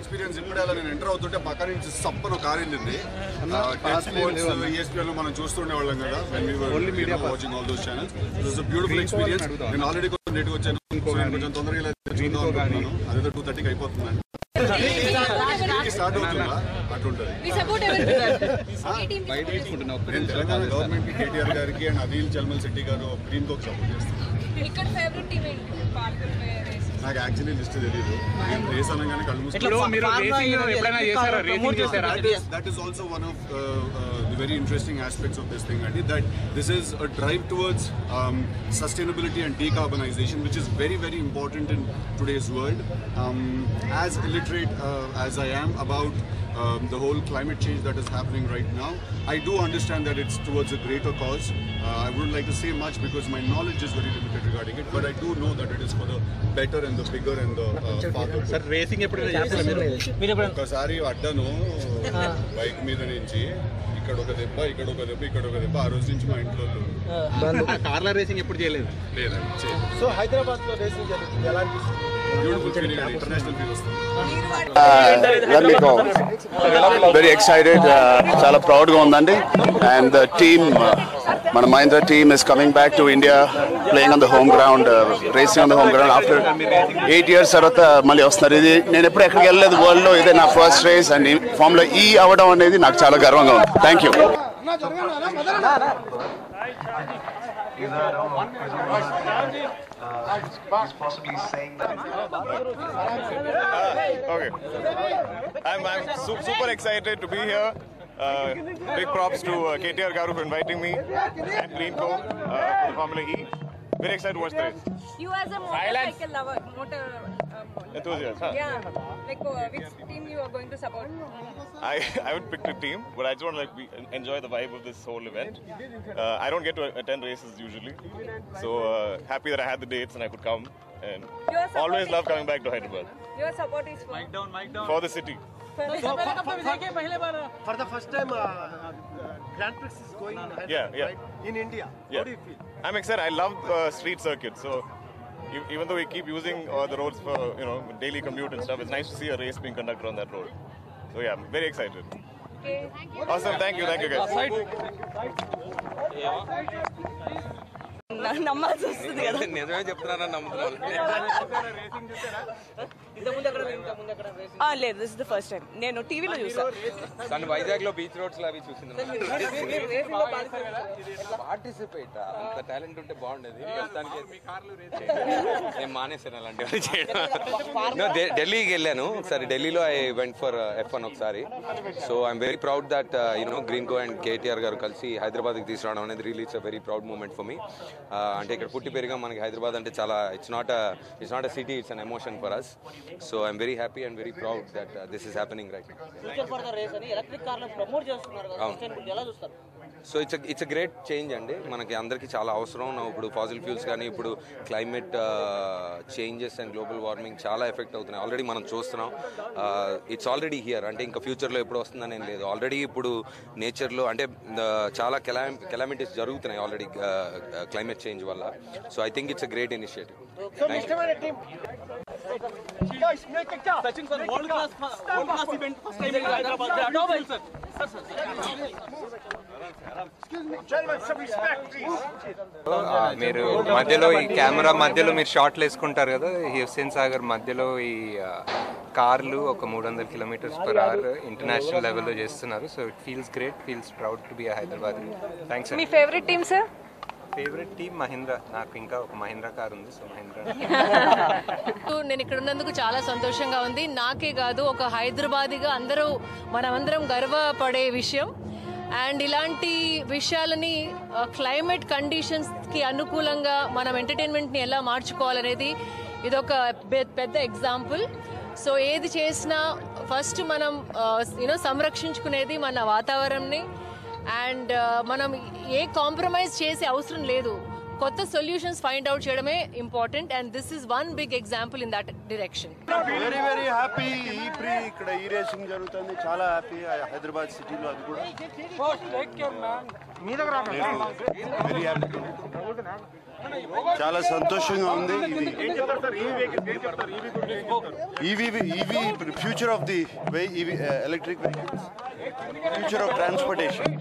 Experience ఇప్పుడే అలా నేను ఎంటర్ అవుతుంటే పక్క నుంచి సప్పన కార్ వెళ్ళింది ఈఎస్పీఎల్లో మనం చూస్తుండే వాళ్ళం కదా watching all those channels it's beautiful experience నేను ఆల్రెడీ కొంచెం లేట్గా వచ్చాను. కొంచెం తొందరగా ఇలా చూద్దాం అనుకుంటున్నాను. అదేదో టూ థర్టీకి అయిపోతుందండి స్టార్ట్ అవుతుందా? అట్లుంటది. We support everyone. నేను తెలంగాణ గవర్నమెంట్కి కేటీఆర్ గారికి అండ్ అనిల్ చల్మల్ శెట్టి గారు గ్రీన్ కోక్ సపోర్ట్ చేస్తాను నాకు యాక్చువల్లీ లిస్ట్ తెలియదు నేను రేస్ అనగానే కళ్ళు ఇప్పుడు మీరు రేసింగ్ ఎప్పుడైనా చేశారా రేసింగ్ చేశారా that is that is also one of uh, uh, the very interesting aspects of this thing, Andy. That this is a drive towards um, sustainability and decarbonization, which is very very important in today's world. Um, uh, um, the whole climate change that is happening right now, I do understand that it's towards a greater cause. Uh, I wouldn't like to say much because my knowledge is very limited regarding it, but I do know that it is for the better and the bigger and the uh, farther. ఎప్పుడైనా చేస్తారా మీరు ఒకసారి అడ్డను bike మీద నుంచి ఇక్కడ ఒక దెబ్బ ఇక్కడ ఒక దెబ్బ ఇక్కడ ఒక దెబ్బ ఆ రోజు నుంచి మా ఇంట్లో కార్ల రేసింగ్ ఎప్పుడు చేయలేదు లేదండి సో హైదరాబాద్లో రేసింగ్ జరుగుతుంది ఎలా అనిపిస్తుంది వెరీ ఎక్సైటెడ్ uh, చాలా ప్రౌడ్గా ఉందండి. అండ్ ద టీమ్ మన Mahindra team is coming back to India playing on the home ground racing on the home ground after eight years తర్వాత మళ్ళీ వస్తున్నారు. ఇది నేను ఎప్పుడు ఎక్కడికి వెళ్ళలేదు. వరల్డ్లో ఇదే నా ఫస్ట్ రేస్ అండ్ ఫామ్లో ఈ e అవ్వడం అనేది నాకు చాలా గర్వంగా ఉంది. Thank you He's possibly saying that. Okay. I'm, I'm su- super excited to be here. Uh, big props to uh, KTR Garu for inviting me and Green Co. Uh, for Formula E. Very excited to watch the race. You as a motorcycle lover, motor um, enthusiast. Huh? Yeah. Like uh, which team you are going to support? I I would pick the team, but I just want to like be, enjoy the vibe of this whole event. Uh, I don't get to attend races usually, so uh, happy that I had the dates and I could come. And always love coming back to Hyderabad. Your support is for. Mic down, mic down. For the city. For, the first time, uh, uh, Grand Prix is going in Hyderabad, yeah, yeah. right? In India. Yeah. How do you feel? I'm excited. I love uh, street circuits. So e- even though we keep using uh, the roads for you know daily commute and stuff, it's nice to see a race being conducted on that road. So yeah, I'm very excited. Okay. Awesome. Thank you. Thank you guys. నమ్మాల్సి వస్తుంది కదా. నిజమే చెప్తున్నారా నమ్ముతున్నాను. ఆ, లేదు this is the first time నేను టీవీలో చూసాను వైజాగ్లో బీచ్ రోడ్స్ అవి చూసింది పార్టిసిపేట్ అంత టాలెంట్ ఉంటే బాగుండేది. నేను మానేశాను అలాంటివి చేయడం. ఢిల్లీకి వెళ్ళాను. ఒకసారి ఢిల్లీలో I went for F one ఒకసారి. So I'm very proud that you know Greenko and KTR garu కలిసి హైదరాబాద్కి తీసుకురావడం అనేది it's a very proud moment for me అంటే ఇక్కడ పుట్టి పెరిగా మనకి హైదరాబాద్ అంటే చాలా it's not it's not a city it's an emotion for us so I'm very happy and very proud that this is happening right for the race అని electric కార్లను promote చేస్తున్నారు ఎలా చూస్తారు? So it's it's great change అండి. మనకి అందరికీ చాలా అవసరం. నా ఇప్పుడు ఫాజిల్ ఫ్యూల్స్ కానీ ఇప్పుడు climate changes and global warming చాలా ఎఫెక్ట్ అవుతున్నాయి. ఆల్రెడీ మనం చూస్తున్నాం. It's already here. అంటే ఇంకా ఫ్యూచర్లో ఎప్పుడు వస్తుందని ఏం లేదు. ఆల్రెడీ ఇప్పుడు నేచర్లో అంటే చాలా కెలా కెలామిటీస్ జరుగుతున్నాయి ఆల్రెడీ క్లైమేట్ చేంజ్ వల్ల. So I think it's a great initiative. Sachin sir world class world class event first time Hyderabad sir please మీరు మధ్యలో ఈ కెమెరా మధ్యలో మీరు షాట్లు వేసుకుంటారు కదా ఈ హుస్సేన్ సాగర్ మధ్యలో ఈ కార్లు ఒక మూడు వందల కిలోమీటర్స్ పర్ అవర్ ఇంటర్నేషనల్ లెవెల్లో చేస్తున్నారు. So it feels great feels proud to be Hyderabad thanks me favourite team sir favourite team Mahindra నాకు ఇంకా ఒక మహీంద్రా కార్ ఉంది సో మహీంద్రా నేను ఇక్కడ ఉన్నందుకు చాలా సంతోషంగా ఉంది. నాకే కాదు ఒక హైదరాబాదీగా అందరూ మనమందరం గర్వపడే విషయం. అండ్ ఇలాంటి విషయాలని క్లైమేట్ కండిషన్స్కి అనుకూలంగా మనం ఎంటర్టైన్మెంట్ని ఎలా మార్చుకోవాలనేది ఇదొక పెద్ద ఎగ్జాంపుల్. సో ఏది చేసినా ఫస్ట్ మనం యూనో సంరక్షించుకునేది మన వాతావరణాన్ని అండ్ మనం ఏ కాంప్రమైజ్ చేసే అవసరం లేదు. కొత్త సొల్యూషన్స్ ఫైండ్ అవుట్ చేయడమే important and this is one big example in that direction very very happy ఈ ప్రీ ఇక్కడ ఈ రేసింగ్ జరుగుతుంది. చాలా హ్యాపీ హైదరాబాద్ సిటీలో అది కూడా. వెరీ హ్యాపీ చాలా సంతోషంగా ఉంది. ఇది EV EV future of the way EV electric vehicles future of transportation